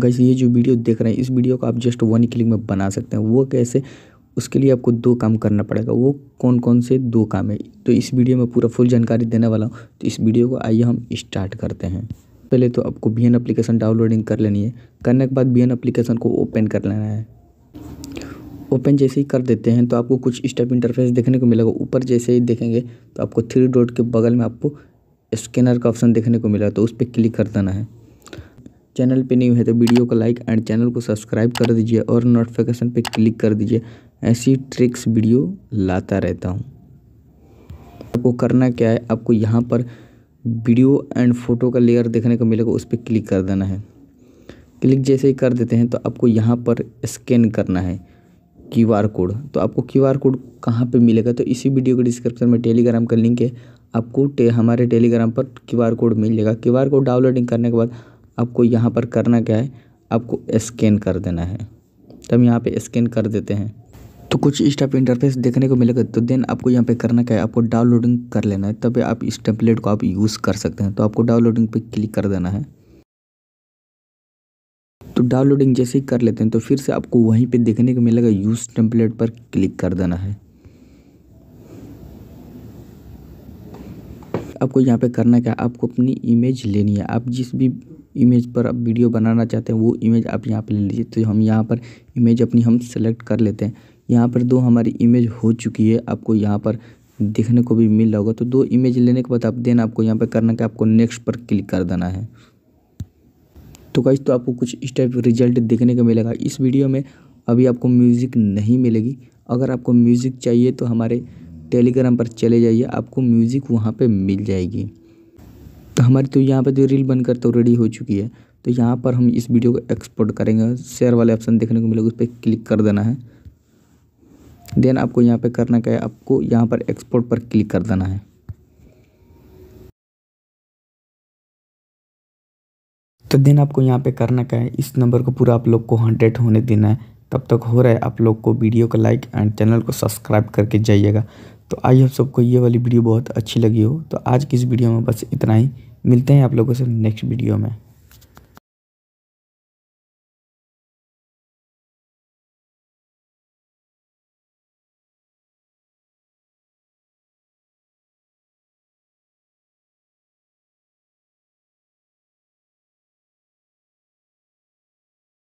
Gas ये जो video देख रहे हैं, इस वीडियो को आप जस्ट वन क्लिक में बना सकते हैं। वो कैसे? उसके लिए आपको दो काम करना पड़ेगा। वो कौन कौन से? दो काम है। तो इस वीडियो में पूरा फुल जानकारी देने वाला हूँ। तो इस वीडियो को आइए हम स्टार्ट करते हैं। पहले तो आपको वी एप्लीकेशन डाउनलोडिंग कर लेनी है। करने के बाद वी एप्लीकेशन को ओपन कर लेना है। ओपन जैसे ही कर देते हैं तो आपको कुछ स्टेप इंटरफेस देखने को मिलेगा। ऊपर जैसे ही देखेंगे तो आपको थ्री डॉट के बगल में आपको स्कैनर का ऑप्शन देखने को मिलेगा। तो उस पर क्लिक कर देना है। चैनल पे न्यू है तो वीडियो को लाइक एंड चैनल को सब्सक्राइब कर दीजिए और नोटिफिकेशन पे क्लिक कर दीजिए। ऐसी ट्रिक्स वीडियो लाता रहता हूँ। आपको करना क्या है? आपको यहाँ पर वीडियो एंड फ़ोटो का लेयर देखने को मिलेगा उस पर क्लिक कर देना है। क्लिक जैसे ही कर देते हैं तो आपको यहाँ पर स्कैन करना है क्यू आर कोड। तो आपको क्यू आर कोड कहाँ पे मिलेगा? तो इसी वीडियो के डिस्क्रिप्शन में टेलीग्राम का लिंक है। आपको टे, हमारे टेलीग्राम पर क्यू आर कोड मिल जाएगा। क्यू आर कोड डाउनलोडिंग करने के बाद आपको यहाँ पर करना क्या है? आपको स्कैन कर देना है। तो हम यहाँ पे स्कैन कर देते हैं। तो कुछ स्टेप इंटरफेस देखने को मिलेगा। तो देन आपको यहाँ पे करना क्या है? आपको डाउनलोडिंग कर लेना है। तभी आप इस टेम्पलेट को आप यूज़ कर सकते हैं। तो आपको डाउनलोडिंग पे क्लिक कर देना है। तो डाउनलोडिंग जैसे ही कर लेते हैं तो फिर से आपको वहीं पे देखने को मिलेगा। यूज़ टेम्पलेट पर क्लिक कर देना है। आपको यहाँ पे करना क्या? आपको अपनी इमेज लेनी है। आप जिस भी इमेज पर आप वीडियो बनाना चाहते हैं, वो इमेज आप यहाँ पे ले लीजिए। तो हम यहाँ पर इमेज अपनी हम सेलेक्ट कर लेते हैं। यहाँ पर दो हमारी इमेज हो चुकी है। आपको यहाँ पर देखने को भी मिल रहा होगा। तो दो इमेज लेने के बाद आप देन आपको यहाँ पर करना क्या आपको नेक्स्ट पर क्लिक कर देना है। तो गाइस तो आपको कुछ इस टाइप रिज़ल्ट देखने को मिलेगा। इस वीडियो में अभी आपको म्यूज़िक नहीं मिलेगी। अगर आपको म्यूज़िक चाहिए तो हमारे टेलीग्राम पर चले जाइए, आपको म्यूज़िक वहाँ पे मिल जाएगी। तो हमारी तो यहाँ पे जो रील बनकर तो रेडी हो चुकी है तो यहाँ पर हम इस वीडियो को एक्सपोर्ट करेंगे। शेयर वाले ऑप्शन देखने को मिलेगा, उस पर क्लिक कर देना है। देन आपको यहाँ पे करना क्या है, आपको यहाँ पर एक्सपोर्ट पर क्लिक कर देना है। तो देन आपको यहाँ पे करना क्या है, इस नंबर को पूरा आप लोग को हंड्रेड होने देना है। तब तक हो रहा है आप लोग को वीडियो को लाइक एंड चैनल को सब्सक्राइब करके जाइएगा। तो आई आप सबको ये वाली वीडियो बहुत अच्छी लगी हो। तो आज की इस वीडियो में बस इतना ही। मिलते हैं आप लोगों से नेक्स्ट वीडियो में।